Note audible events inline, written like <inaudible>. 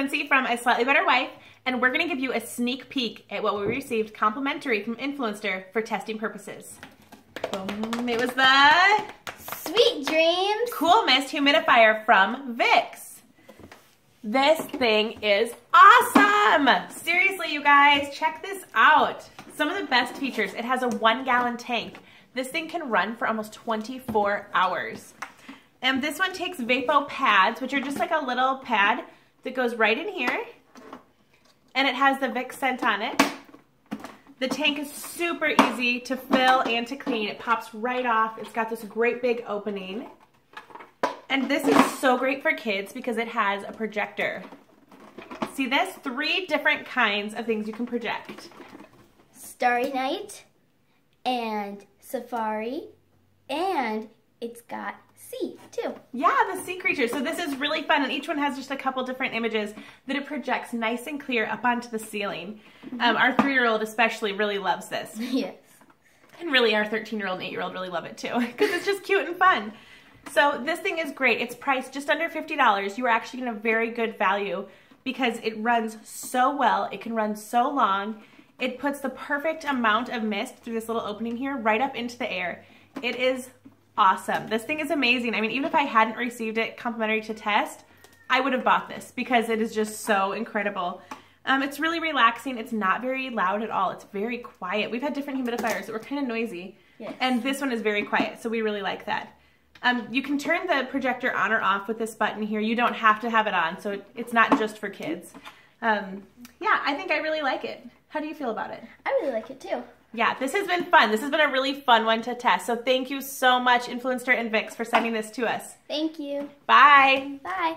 Quincy from A Slightly Better Wife, and we're going to give you a sneak peek at what we received complimentary from Influenster for testing purposes. Boom. It was the Sweet Dreams Cool Mist Humidifier from Vicks. This thing is awesome! Seriously, you guys, check this out. Some of the best features. It has a one gallon tank. This thing can run for almost 24 hours. And this one takes Vapo pads, which are just like a little pad that goes right in here. And it has the Vicks scent on it. The tank is super easy to fill and to clean. It pops right off. It's got this great big opening. And this is so great for kids because it has a projector. See this? Three different kinds of things you can project. Starry Night and Safari and it's got sea too. Yeah, the sea creatures. So this is really fun, and each one has just a couple different images that it projects nice and clear up onto the ceiling. Um, our three-year-old especially really loves this. <laughs> Yes. And really our 13-year-old and 8-year-old really love it too, <laughs> because it's just cute and fun. So this thing is great. It's priced just under $50. You are actually getting a very good value because it runs so well. It can run so long. It puts the perfect amount of mist through this little opening here right up into the air. It is awesome. This thing is amazing. I mean, even if I hadn't received it complimentary to test, I would have bought this because it is just so incredible. Um, it's really relaxing. It's not very loud at all. It's very quiet. We've had different humidifiers that were kind of noisy. Yes. And this one is very quiet, so we really like that. Um, you can turn the projector on or off with this button here. You don't have to have it on, so it, it's not just for kids. Um, yeah, I think I really like it. How do you feel about it? I really like it too. Yeah, this has been fun. This has been a really fun one to test. So thank you so much, Influenster and Vicks, for sending this to us. Thank you. Bye. Bye.